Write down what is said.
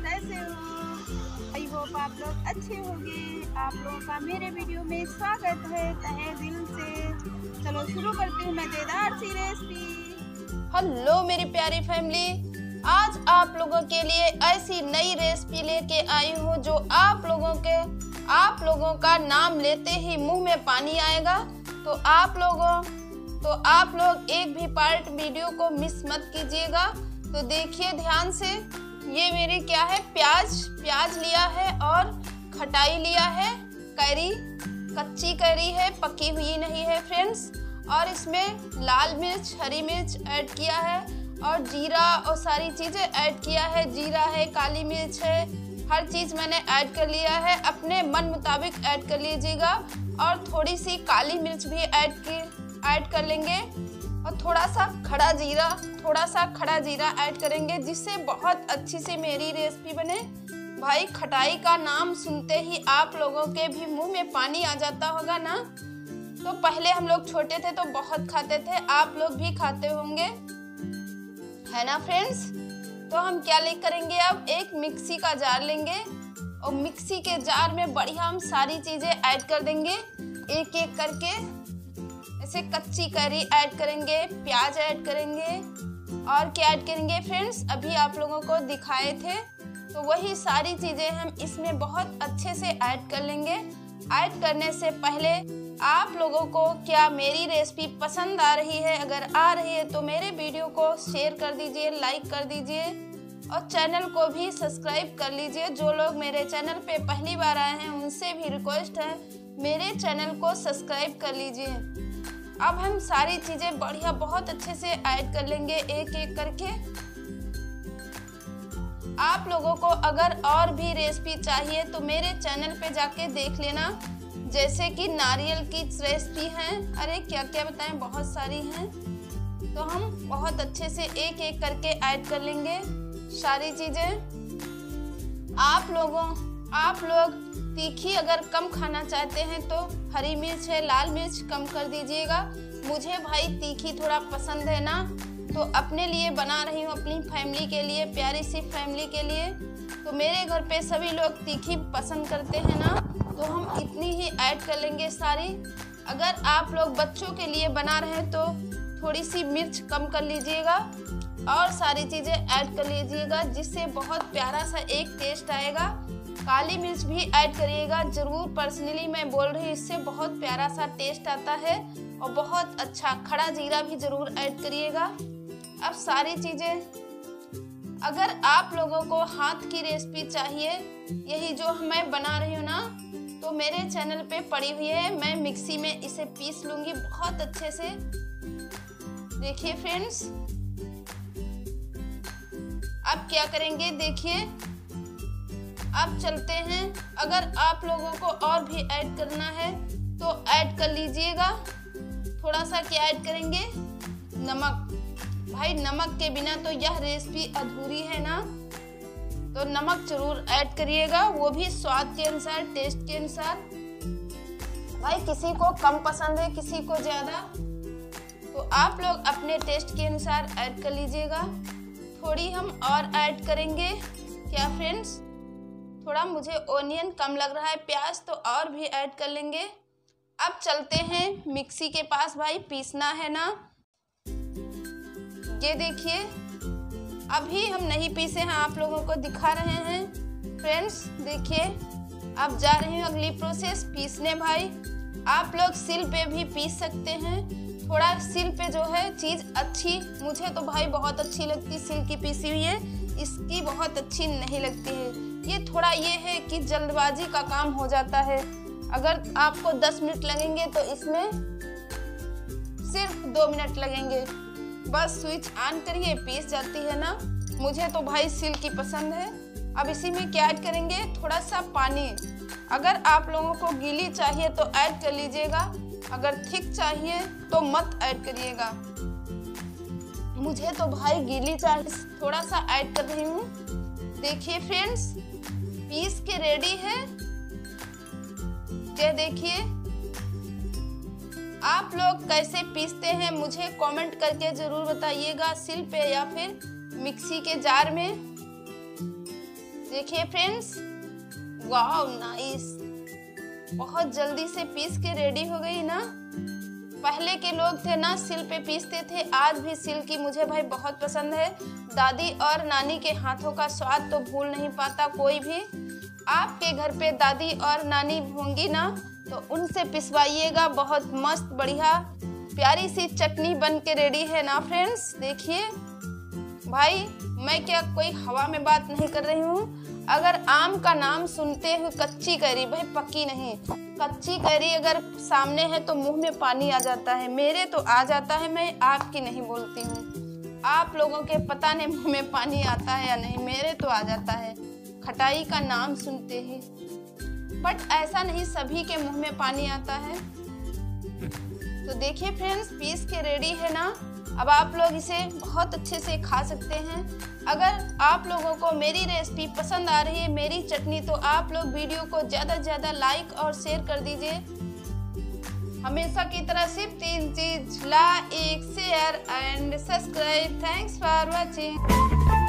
कैसे हो? I hope आप लोग अच्छे होंगे। आप लोगों का मेरे वीडियो में स्वागत है तहे दिल से। चलो शुरू करती हूँ मज़ेदार सी रेसिपी हेलो मेरी प्यारी फैमिली आज आप लोगों के लिए ऐसी नई रेसिपी लेके आई हूँ जो आप लोगों के, आप लोगों का नाम लेते ही मुँह में पानी आएगा। तो आप लोगों तो आप लोग एक भी पार्ट वीडियो को मिस मत कीजिएगा। तो देखिए ध्यान से। ये मेरे क्या है? प्याज प्याज लिया है और खटाई लिया है। कैरी, कच्ची कैरी है, पकी हुई नहीं है फ्रेंड्स। और इसमें लाल मिर्च, हरी मिर्च ऐड किया है और जीरा और सारी चीज़ें ऐड किया है। जीरा है, काली मिर्च है, हर चीज़ मैंने ऐड कर लिया है। अपने मन मुताबिक ऐड कर लीजिएगा और थोड़ी सी काली मिर्च भी ऐड की, ऐड कर लेंगे। थोड़ा सा खड़ा जीरा थोड़ा सा खड़ा जीरा ऐड करेंगे, जिससे बहुत अच्छी से मेरी रेसिपी बने। भाई, खटाई का नाम सुनते ही आप लोगों के भी मुँह में पानी आ जाता होगा ना? तो पहले हम लोग छोटे थे तो बहुत खाते थे, आप लोग भी खाते होंगे। है ना फ्रेंड्स तो हम क्या ले करेंगे अब? एक मिक्सी का जार लेंगे और मिक्सी के जार में बढ़िया हम सारी चीज़ें ऐड कर देंगे एक एक करके। ऐसे कच्ची करी ऐड करेंगे, प्याज ऐड करेंगे। और क्या ऐड करेंगे फ्रेंड्स? अभी आप लोगों को दिखाए थे। तो वही सारी चीज़ें हम इसमें बहुत अच्छे से ऐड कर लेंगे। ऐड करने से पहले आप लोगों को क्या मेरी रेसिपी पसंद आ रही है? अगर आ रही है तो मेरे वीडियो को शेयर कर दीजिए, लाइक कर दीजिए। और चैनल को भी सब्सक्राइब कर लीजिए। जो लोग मेरे चैनल पे पहली बार आए हैं, उनसे भी रिक्वेस्ट है, मेरे चैनल को सब्सक्राइब कर लीजिए। अब हम सारी चीज़ें बढ़िया बहुत अच्छे से ऐड कर लेंगे एक एक करके। आप लोगों को अगर और भी रेसिपी चाहिए तो मेरे चैनल पे जाके देख लेना। जैसे कि नारियल की रेसिपी हैं। अरे क्या क्या बताएँ? बहुत सारी हैं। तो हम बहुत अच्छे से एक एक करके ऐड कर लेंगे सारी चीज़ें। आप लोगों, आप लोग तीखी अगर कम खाना चाहते हैं तो हरी मिर्च है, लाल मिर्च कम कर दीजिएगा। मुझे भाई तीखी थोड़ा पसंद है ना तो अपने लिए बना रही हूँ अपनी फैमिली के लिए, प्यारी सी फैमिली के लिए। तो मेरे घर पे सभी लोग तीखी पसंद करते हैं ना तो हम इतनी ही ऐड कर लेंगे सारी। अगर आप लोग बच्चों के लिए बना रहे हैं तो थोड़ी सी मिर्च कम कर लीजिएगा और सारी चीज़ें ऐड कर लीजिएगा, जिससे बहुत प्यारा सा एक टेस्ट आएगा। काली मिर्च भी ऐड करिएगा। ज़रूर पर्सनली मैं बोल रही हूँ, इससे बहुत प्यारा सा टेस्ट आता है और बहुत अच्छा खड़ा जीरा भी ज़रूर ऐड करिएगा। अब सारी चीज़ें। अगर आप लोगों को हाथ की रेसिपी चाहिए, यही जो मैं बना रही हूँ ना तो मेरे चैनल पे पड़ी हुई है। मैं मिक्सी में इसे पीस लूँगी बहुत अच्छे से। देखिए फ्रेंड्स अब क्या करेंगे? देखिए अब चलते हैं। अगर आप लोगों को और भी ऐड करना है तो ऐड कर लीजिएगा। थोड़ा सा क्या ऐड करेंगे? नमक। भाई, नमक के बिना तो यह रेसिपी अधूरी है ना? तो नमक ज़रूर ऐड करिएगा। वो भी स्वाद के अनुसार टेस्ट के अनुसार। भाई, किसी को कम पसंद है, किसी को ज़्यादा। तो आप लोग अपने टेस्ट के अनुसार ऐड कर लीजिएगा। थोड़ी हम और ऐड करेंगे। क्या फ्रेंड्स थोड़ा मुझे ओनियन कम लग रहा है, प्याज तो और भी ऐड कर लेंगे। अब चलते हैं मिक्सी के पास भाई, पीसना है ना। ये देखिए, अभी हम नहीं पीसे हैं, आप लोगों को दिखा रहे हैं। फ्रेंड्स देखिए, अब जा रही हूँ अगली प्रोसेस पीसने भाई। आप लोग सिल पे भी पीस सकते हैं। थोड़ा सिल पे जो है चीज़ अच्छी, मुझे तो भाई बहुत अच्छी लगती सिल की पीसी हुई है, इसकी बहुत अच्छी नहीं लगती है। ये थोड़ा ये है कि जल्दबाजी का काम हो जाता है। अगर आपको 10 मिनट लगेंगे तो इसमें सिर्फ़ दो मिनट लगेंगे। बस स्विच ऑन करिए, पीस जाती है ना। मुझे तो भाई सिल की पसंद है। अब इसी में क्या ऐड करेंगे? थोड़ा सा पानी। अगर आप लोगों को गीली चाहिए तो ऐड कर लीजिएगा। अगर थिक चाहिए तो मत ऐड करिएगा। मुझे तो भाई गीली चाहिए थोड़ा सा ऐड कर रही हूँ। देखिए फ्रेंड्स पीस के रेडी है। ये देखिए, आप लोग कैसे पीसते हैं मुझे कमेंट करके ज़रूर बताइएगा सिल पे या फिर मिक्सी के जार में। देखिए फ्रेंड्स वाह नाइस बहुत जल्दी से पीस के रेडी हो गई ना। पहले के लोग थे ना, सिल पे पीसते थे। आज भी सिल की मुझे भाई बहुत पसंद है। दादी और नानी के हाथों का स्वाद तो भूल नहीं पाता कोई भी। आपके घर पे दादी और नानी होंगी ना तो उनसे पिसवाइएगा बहुत मस्त बढ़िया। प्यारी सी चटनी बन के रेडी है ना फ्रेंड्स देखिए। भाई, मैं क्या कोई हवा में बात नहीं कर रही हूँ? अगर आम का नाम सुनते हुए कच्ची कैरी, भाई पक्की नहीं। कच्ची कैरी अगर सामने है तो मुँह में पानी आ जाता है, मेरे तो आ जाता है, मैं आपकी नहीं बोलती हूँ। आप लोगों के पता नहीं मुँह में पानी आता है या नहीं, मेरे तो आ जाता है। खटाई का नाम सुनते ही। बट ऐसा नहीं सभी के मुँह में पानी आता है। तो देखिए फ्रेंड्स, पीस के रेडी है ना? अब आप लोग इसे बहुत अच्छे से खा सकते हैं। अगर आप लोगों को मेरी रेसिपी पसंद आ रही है, मेरी चटनी तो आप लोग वीडियो को ज़्यादा से ज़्यादा लाइक और शेयर कर दीजिए। हमेशा की तरह सिर्फ़ तीन चीज़ like share and subscribe thanks for watching